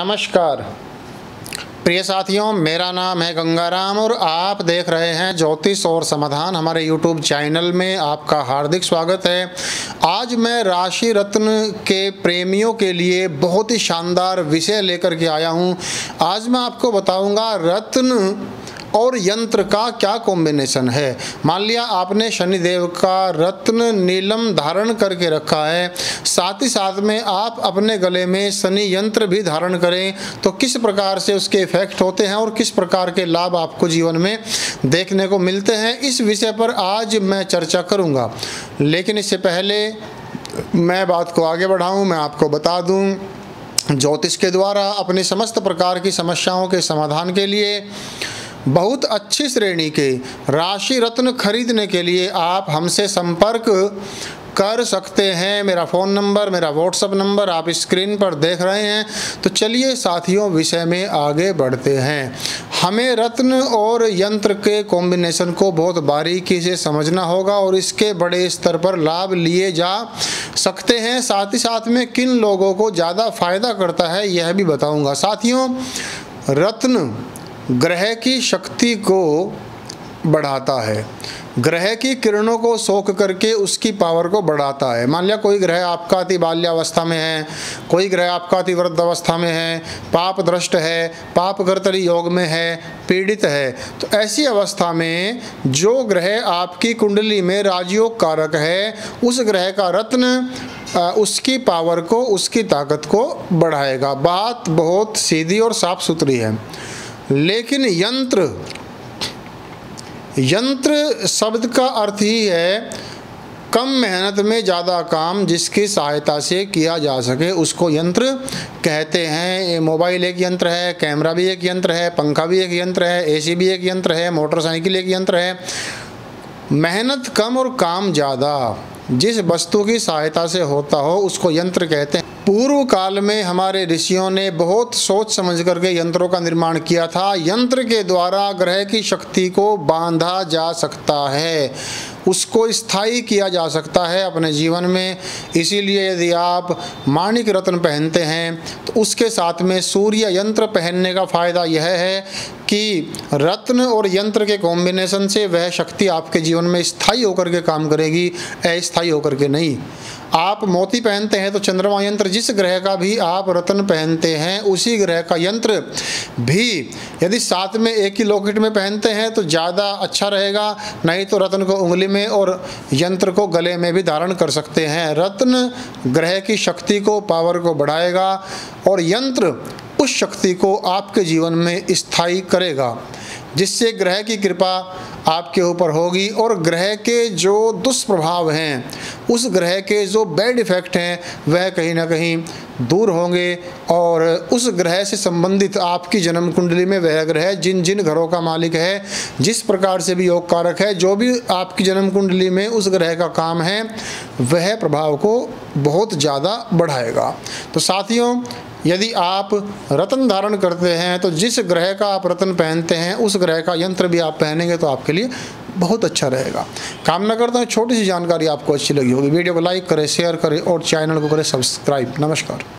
नमस्कार। प्रिय साथियों, मेरा नाम है गंगाराम और आप देख रहे हैं ज्योतिष और समाधान हमारे यूट्यूब चैनल में आपका हार्दिक स्वागत है। आज मैं राशि रत्न के प्रेमियों के लिए बहुत ही शानदार विषय लेकर के आया हूँ। आज मैं आपको बताऊँगा रत्न और यंत्र का क्या कॉम्बिनेशन है? मान लिया आपने शनिदेव का रत्न नीलम धारण करके रखा है, साथ ही साथ में आप अपने गले में शनि यंत्र भी धारण करें तो किस प्रकार से उसके इफ़ेक्ट होते हैं और किस प्रकार के लाभ आपको जीवन में देखने को मिलते हैं, इस विषय पर आज मैं चर्चा करूँगा। लेकिन इससे पहले मैं बात को आगे बढ़ाऊँ, मैं आपको बता दूँ, ज्योतिष के द्वारा अपनी समस्त प्रकार की समस्याओं के समाधान के लिए बहुत अच्छी श्रेणी के राशि रत्न खरीदने के लिए आप हमसे संपर्क कर सकते हैं। मेरा फ़ोन नंबर, मेरा व्हाट्सअप नंबर आप स्क्रीन पर देख रहे हैं। तो चलिए साथियों, विषय में आगे बढ़ते हैं। हमें रत्न और यंत्र के कॉम्बिनेशन को बहुत बारीकी से समझना होगा और इसके बड़े स्तर पर लाभ लिए जा सकते हैं। साथ ही साथ में किन लोगों को ज़्यादा फ़ायदा करता है, यह भी बताऊँगा। साथियों, रत्न ग्रह की शक्ति को बढ़ाता है। ग्रह की किरणों को सोख करके उसकी पावर को बढ़ाता है। मान लिया कोई ग्रह आपका अति बाल्यावस्था में है, कोई ग्रह आपका अति वृद्ध अवस्था में है, पाप दृष्ट है, पाप गर्तरी योग में है, पीड़ित है तो ऐसी अवस्था में जो ग्रह आपकी कुंडली में राजयोग कारक है, उस ग्रह का रत्न उसकी पावर को, उसकी ताकत को बढ़ाएगा। बात बहुत सीधी और साफ़ सुथरी है। लेकिन यंत्र यंत्र शब्द का अर्थ ही है कम मेहनत में ज़्यादा काम जिसकी सहायता से किया जा सके, उसको यंत्र कहते हैं। मोबाइल एक यंत्र है, कैमरा भी एक यंत्र है, पंखा भी एक यंत्र है, एसी भी एक यंत्र है, मोटरसाइकिल एक यंत्र है। मेहनत कम और काम ज़्यादा, जिस वस्तु की सहायता से होता हो, उसको यंत्र कहते पूर्व काल में हमारे ऋषियों ने बहुत सोच समझ करके यंत्रों का निर्माण किया था। यंत्र के द्वारा ग्रह की शक्ति को बांधा जा सकता है। उसको स्थायी किया जा सकता है अपने जीवन में। इसीलिए यदि आप माणिक रत्न पहनते हैं तो उसके साथ में सूर्य यंत्र पहनने का फ़ायदा यह है कि रत्न और यंत्र के कॉम्बिनेशन से वह शक्ति आपके जीवन में स्थायी होकर के काम करेगी, अस्थायी होकर के नहीं। आप मोती पहनते हैं तो चंद्रमा यंत्र जिस ग्रह का भी आप रत्न पहनते हैं, उसी ग्रह का यंत्र भी यदि साथ में एक ही लॉकेट में पहनते हैं तो ज़्यादा अच्छा रहेगा, नहीं तो रत्न को उंगली में और यंत्र को गले में भी धारण कर सकते हैं। रत्न ग्रह की शक्ति को पावर को बढ़ाएगा और यंत्र उस शक्ति को आपके जीवन में स्थायी करेगा, जिससे ग्रह की कृपा आपके ऊपर होगी और ग्रह के जो दुष्प्रभाव हैं, उस ग्रह के जो बैड इफ़ेक्ट हैं, वह कहीं ना कहीं दूर होंगे और उस ग्रह से संबंधित आपकी जन्म कुंडली में वह ग्रह जिन जिन घरों का मालिक है, जिस प्रकार से भी योग कारक है, जो भी आपकी जन्म कुंडली में उस ग्रह का काम है, वह प्रभाव को बहुत ज़्यादा बढ़ाएगा। तो साथियों यदि आप रत्न धारण करते हैं तो जिस ग्रह का आप रत्न पहनते हैं, उस ग्रह का यंत्र भी आप पहनेंगे तो आपके लिए बहुत अच्छा रहेगा। कामना करता हूँ, छोटी सी जानकारी आपको अच्छी लगी होगी। वीडियो को लाइक करें, शेयर करें और चैनल को करें सब्सक्राइब। नमस्कार।